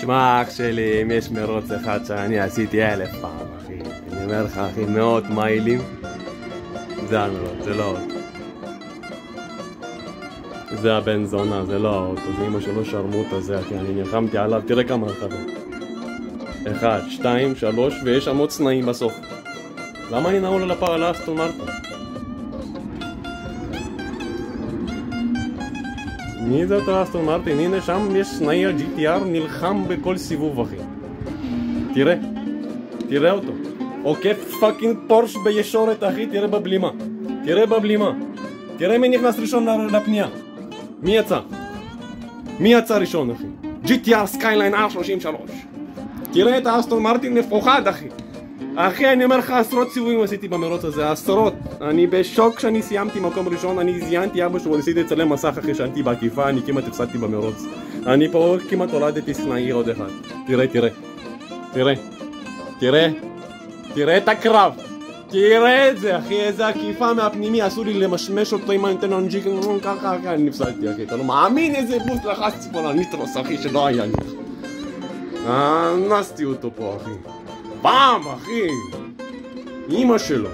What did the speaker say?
שמע אח שלי, אם יש מרוץ אחד שאני עשיתי אלף פעם, אחי. אני אומר לך, אחי, מאות מיילים. זה המרוץ, זה לא האוטו. זה הבן זונה, זה לא האוטו, זה אמא שלו שרמוטה זה, אחי, אני נלחמתי עליו, תראה כמה רכבים. אחד, שתיים, שלוש, ויש שם עוד צנעים בסוף. למה אני נעול על הפער על האסטון מי זה אותו אסטון מרטין? הנה שם יש צנאי ה-GTR נלחם בכל סיבוב אחי. תראה, תראה אותו. עוקף fucking פורש בישורת אחי, תראה בבלימה. תראה בבלימה. תראה מי נכנס ראשון לפנייה. מי יצא? מי יצא ראשון אחי? GTR סקייליין R33 תראה את האסטון מרטין מפוחד אחי אחי אני אומר לך עשרות סיבובים עשיתי במרוץ הזה עשרות. אני בשוק כשאני סיימתי מקום ראשון אני זיינתי אבא שלו ניסיתי לצלם מסך אחי שאלתי בעקיפה אני כמעט הפסדתי במרוץ. אני פה כמעט הולדתי סנאי עוד אחד. תראה תראה. תראה. תראה. תראה את הקרב. תראה את זה אחי איזה עקיפה מהפנימי. עשו לי למשמש אותו עם האנטנון ג'יק ככה אחי אני נפסדתי אחי. אתה לא מאמין איזה בוסט לחצתי פה לניטרוס אחי שלא היה לי. אנסתי אותו פה אחי פעם אחי. אמא שלו